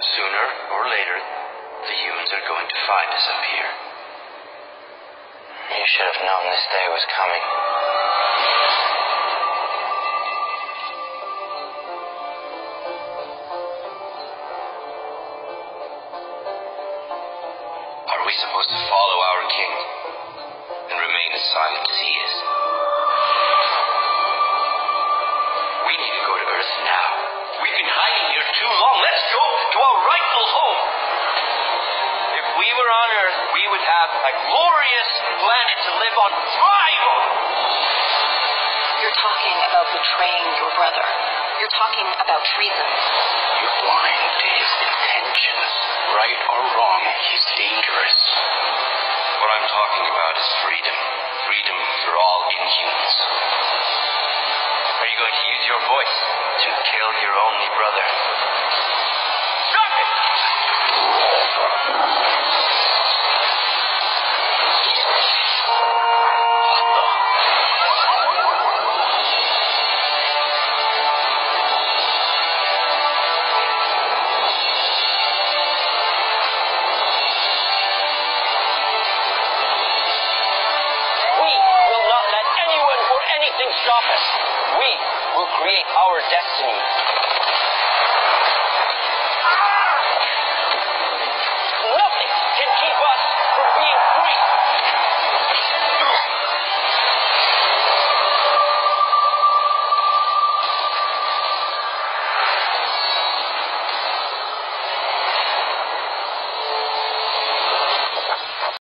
Sooner or later, the humans are going to find us up here. You should have known this day was coming. Are we supposed to follow our Earth, we would have a glorious planet to live on, thrive. You're talking about betraying your brother. You're talking about treason. You're blind to his intentions. Right or wrong, he's dangerous. What I'm talking about is freedom. Freedom for all inhumans. Are you going to use your voice to kill your only brother? Us. We will create our destiny.